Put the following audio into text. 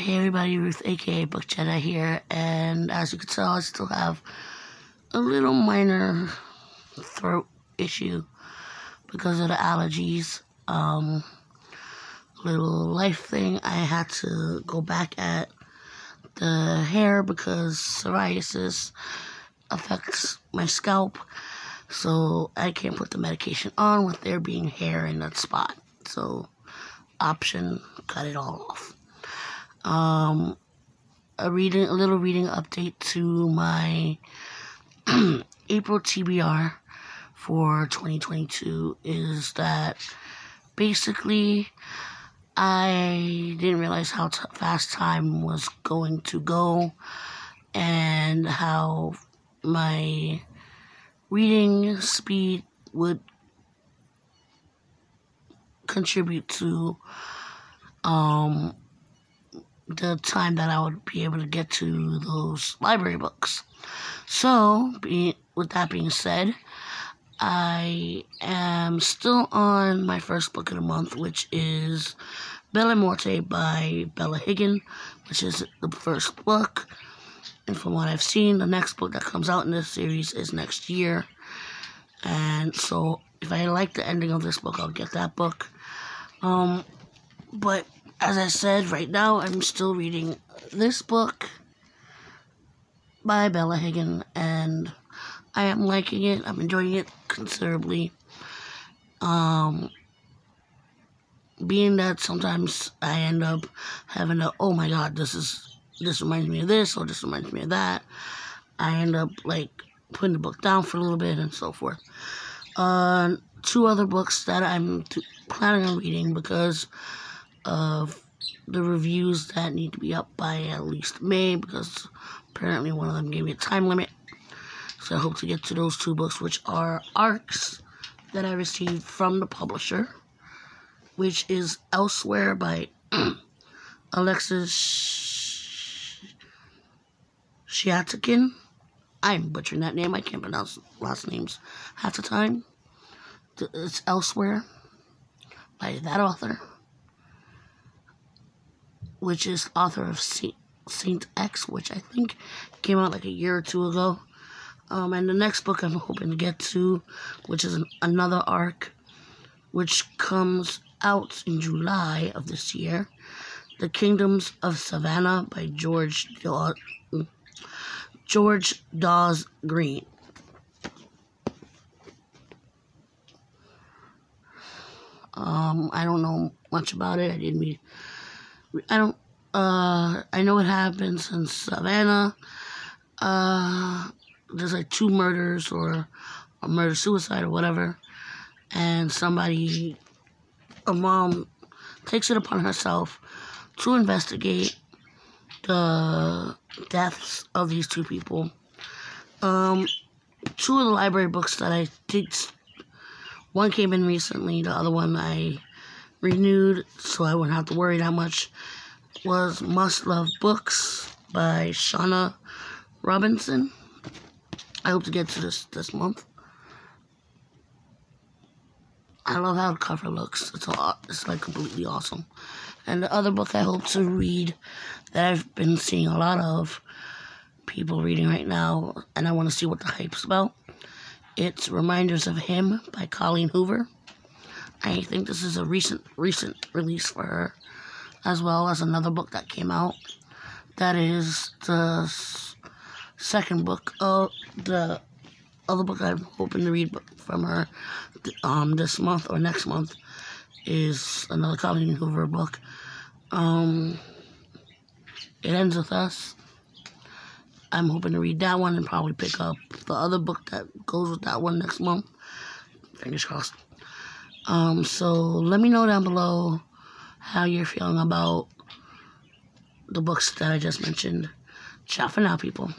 Hey everybody, Ruth aka Book Jedi here, and as you can tell, I still have a little minor throat issue because of the allergies. Um, little life thing, I had to go back at the hair because psoriasis affects my scalp, so I can't put the medication on with there being hair in that spot. So, option, cut it all off um, a reading, a little reading update to my April TBR for 2022 is that basically I didn't realize how t- fast time was going to go and how my reading speed would contribute to um, the time that I would be able to get to those library books. So, be, with that being said, I am still on my first book of the month, which is Belle Morte by Bella Higgin, which is the first book. And from what I've seen, the next book that comes out in this series is next year. And so, if I like the ending of this book, I'll get that book. Um, but as I said, right now I'm still reading this book by Bella Higgin, and I am liking it. I'm enjoying it considerably. Um, being that sometimes I end up having a, oh my god, this is, this reminds me of this, or this reminds me of that. I end up, like, putting the book down for a little bit and so forth. Uh, two other books that I'm planning on reading because of the reviews that need to be up by at least May because apparently one of them gave me a time limit. So I hope to get to those two books, which are ARCs that I received from the publisher, which is Elsewhere by Alexis Shiatakin. I'm butchering that name. I can't pronounce last names half the time. It's Elsewhere by that author which is author of Saint, Saint X, which I think came out like a year or two ago. Um, and the next book I'm hoping to get to, which is an, another arc, which comes out in July of this year. The Kingdoms of Savannah by George Daw- George Dawes Green. Um, I don't know much about it. I didn't read I don't, uh, I know what happens in Savannah. Uh, there's like two murders or a murder suicide or whatever. And somebody, a mom, takes it upon herself to investigate the deaths of these two people. Um, two of the library books that I did, one came in recently, the other one I renewed so I wouldn't have to worry that much was Must Love Books by Shauna Robinson. I hope to get to this this month. I love how the cover looks. It's all, it's like completely awesome. And the other book I hope to read that I've been seeing a lot of people reading right now, and I want to see what the hype's about. It's Reminders of Him by Colleen Hoover. I think this is a recent recent release for her, as well as another book that came out. That is the second book of the other book I'm hoping to read from her um, this month or next month is another Colleen Hoover book. Um, it ends with us. I'm hoping to read that one and probably pick up the other book that goes with that one next month. Fingers crossed. Um, so let me know down below how you're feeling about the books that I just mentioned. Ciao for now, people.